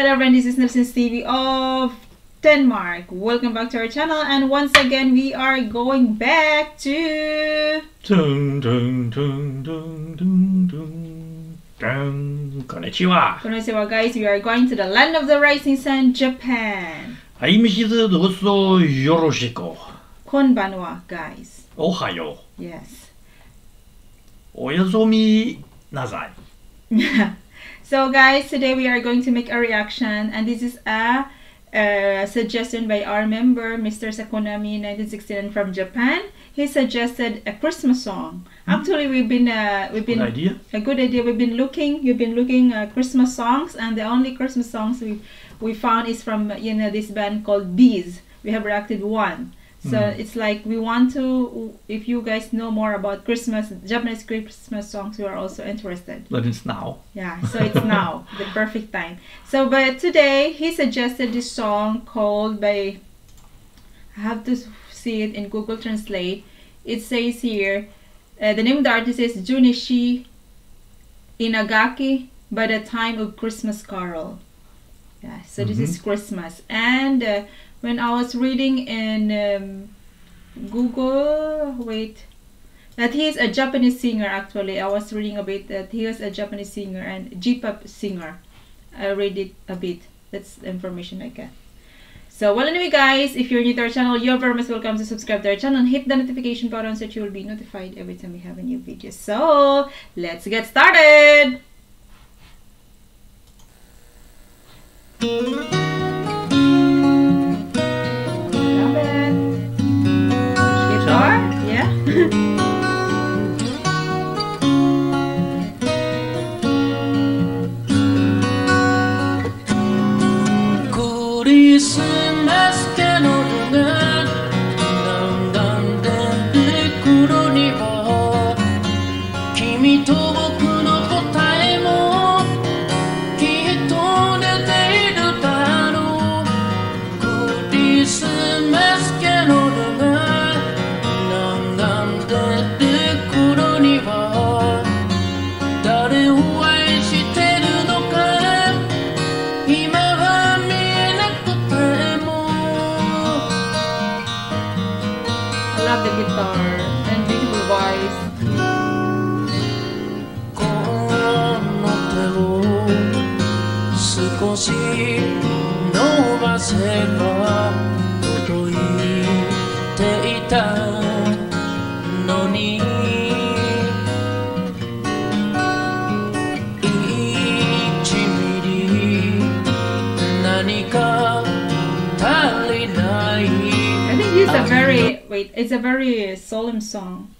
Hello everyone, this is NielsensTv of Denmark. Welcome back to our channel and once again we are going back to... Dun, dun, dun, dun, dun, dun. Dun. Konnichiwa. Konnichiwa guys, we are going to the land of the rising sun, Japan. Aimshizu doso yoroshiko. Konbanwa guys. Ohayo. Yes. Oyazomi nazai. so guys, today we are going to make a reaction and this is a, uh suggestion by our member, Mr. Sakonami 1969 from Japan. He suggested a Christmas song. Actually, we've been uh, we've Good been idea. a good idea. We've been looking, you've been looking uh, Christmas songs, and the only Christmas songs we we found is from you know this band called B'z. We have reacted one. So Mm. it's like we want to. If you guys know more about Christmas, Japanese Christmas songs, we are also interested. But it's now. Yeah, so it's now the perfect time. So, but today he suggested this song called by. I have to see it in Google Translate. It says here, uh, the name of the artist is Junichi Inagaki by the time of Christmas Carol. Yeah, so this is Christmas. And uh, when I was reading in um, Google, wait, that he is a Japanese singer actually. I was reading a bit that he was a Japanese singer and J-pop singer. I read it a bit. That's the information I get. So well anyway guys, if you're new to our channel, you're very much welcome to subscribe to our channel hit the notification button so that you will be notified every time we have a new video. So let's get started! Love the guitar and beautiful voice. こ very wait, it's a very solemn song.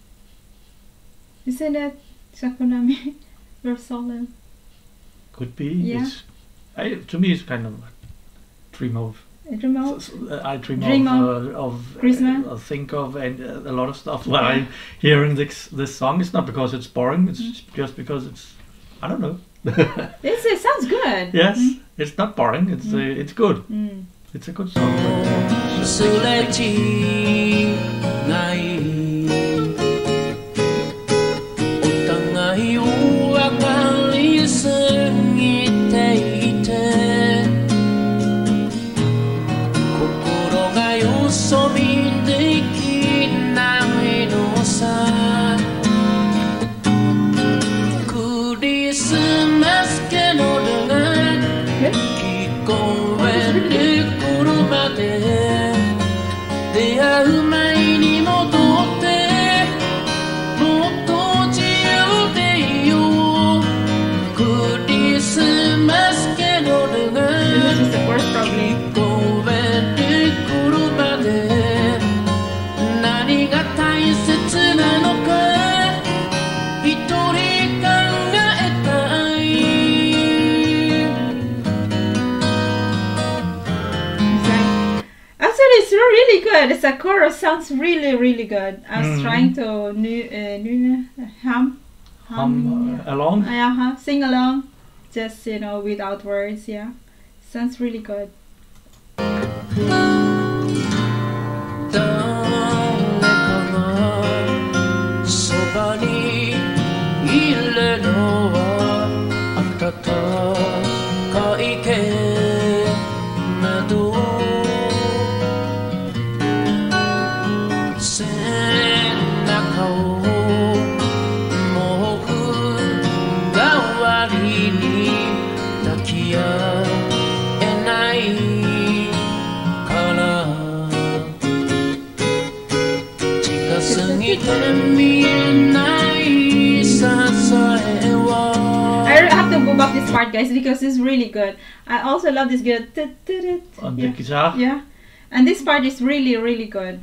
Isn't it Sakunami? Very solemn. Could be. Yeah. It's, I, to me, it's kind of a dream of. I don't know. s- uh, I dream, Dream of, of uh, of Christmas? uh, think of and uh, a lot of stuff when I'm hearing this this song. It's not because it's boring. It's Mm. just because it's I don't know. This it sounds good. yes, it's not boring. It's uh, it's good. Mm. It's a good song. más que no regar. it's really good. It's a chorus. Sounds really, really good. I was mm. trying to new, uh, new hum, hum, hum along. Yeah, uh, uh, sing along just you know without words yeah. Sounds really good. part, guys, because it's really good. I also love this good. On the yeah. guitar? Yeah. And this part is really, really good.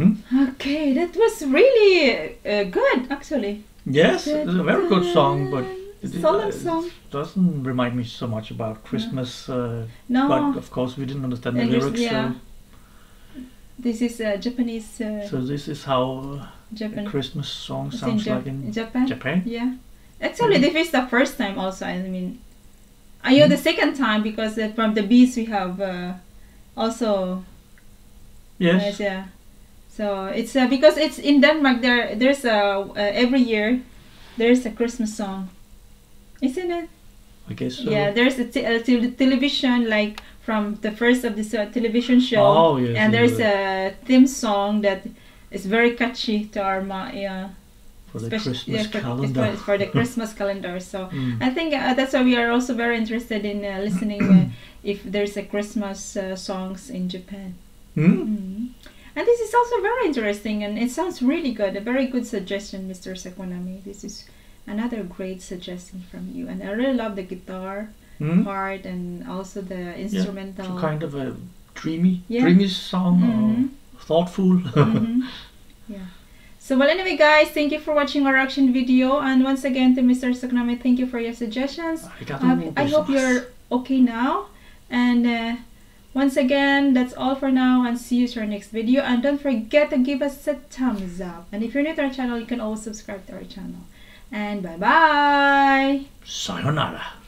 hmm Okay, that was really uh, good, actually. Yes, it's a very good song, but it, it, Solemn uh, song. doesn't remind me so much about Christmas. Uh, No, But of course, we didn't understand the lyrics. yeah. this is a Japanese uh, So, so this is how uh, a Christmas song It's in sounds Ja- like in Japan. Japan. Yeah. Actually, Mhm. this is the first time also. I mean, I know the second time because uh, from the B'z we have uh, also. Yes. Yes, yeah. So it's uh, because it's in Denmark. There, there's a uh, every year there's a Christmas song, isn't it? I guess so. yeah, there's a, t- a te- television like from the first of this uh, television show, Oh, yes. and there's a theme song that is very catchy to our ma- yeah, for the Christmas yeah, for, calendar. for, for the Christmas calendar. So Mm. I think uh, that's why we are also very interested in uh, listening uh, if there's a Christmas uh, songs in Japan. Hmm? Mhm. And this is also very interesting and it sounds really good. A very good suggestion, Mr. Sakonami. This is another great suggestion from you. And I really love the guitar Hmm? part and also the Yeah, instrumental. so kind of a dreamy, Yeah. dreamy song, Mhm. or thoughtful. Mhm. Yeah. So well anyway guys, thank you for watching our action video and once again to Mr. Sakonami, thank you for your suggestions. Arigato Uh, I hope you're okay now. And uh, once again, that's all for now. And see you to our next video. And don't forget to give us a thumbs up. And if you're new to our channel, you can always subscribe to our channel. And bye bye. Sayonara.